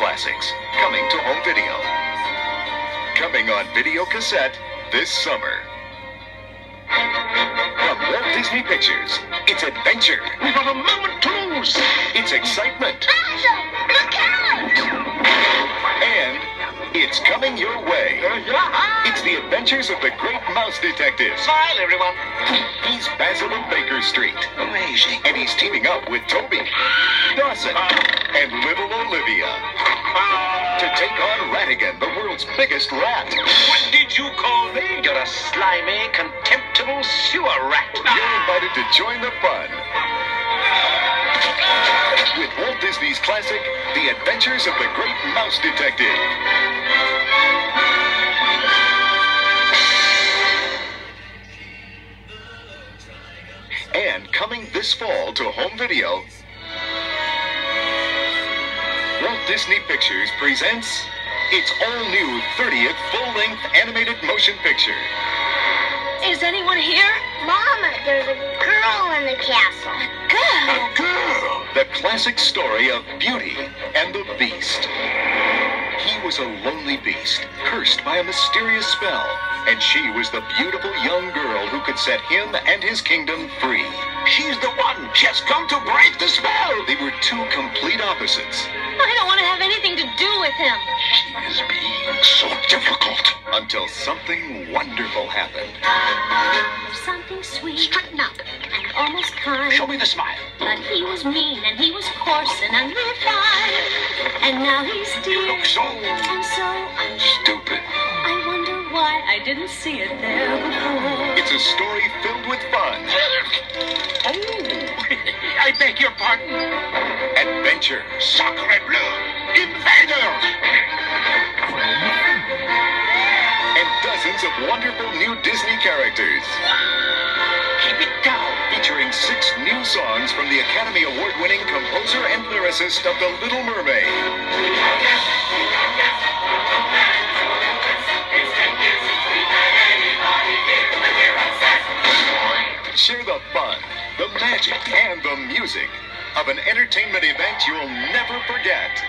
classics, coming to home video. Coming on video cassette this summer. From Walt Disney Pictures, it's adventure. We've got a moment to lose. It's excitement. Look out! And it's coming your way. Uh, it's the adventures of the great mouse detective. Smile, everyone. He's Basil of Baker Street. Amazing. And he's teaming up with Toby, Dawson, and little Olivia to take on Ratigan, the world's biggest rat. What did you call me? You're a slimy, contemptible sewer rat. You're invited to join the fun. With Walt Disney's classic, The Adventures of the Great Mouse Detective. And coming this fall to home video, Walt Disney Pictures presents its all-new 30th full-length animated motion picture. Is anyone here? Mama, there's a girl in the castle. Good. Girl! The classic story of Beauty and the Beast. He was a lonely beast, cursed by a mysterious spell, and she was the beautiful young girl who could set him and his kingdom free. She's the one. She has come to break the spell. They were two complete opposites I don't want to have anything to do with him. She is being so difficult. until something wonderful happened. Something sweet Straighten up. and almost kind. Show me the smile. But he was mean and he was coarse and unrefined. And now he's dear look so and so unsure. Stupid. I wonder why I didn't see it there before. It's a story filled with fun, I beg your pardon. adventure, Sacre bleu. Invaders. and dozens of wonderful new Disney characters. Keep it down. Featuring six new songs from the Academy Award winning composer and lyricist of The Little Mermaid. Share the fun, the magic, and the music of an entertainment event you'll never forget.